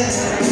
का